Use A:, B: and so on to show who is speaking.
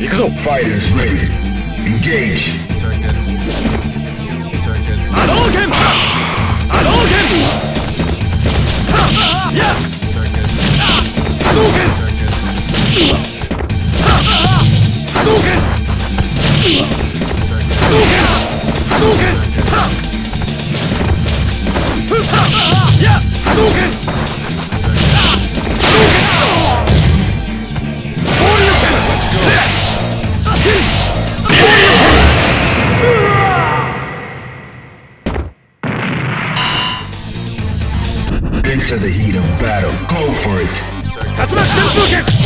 A: 行くぞファイル is ready. Engage. 波
B: 動拳波動拳や波動拳波動拳
C: 波動拳波動拳波動拳
B: や波動拳
A: Answer the heat of battle. Go for it.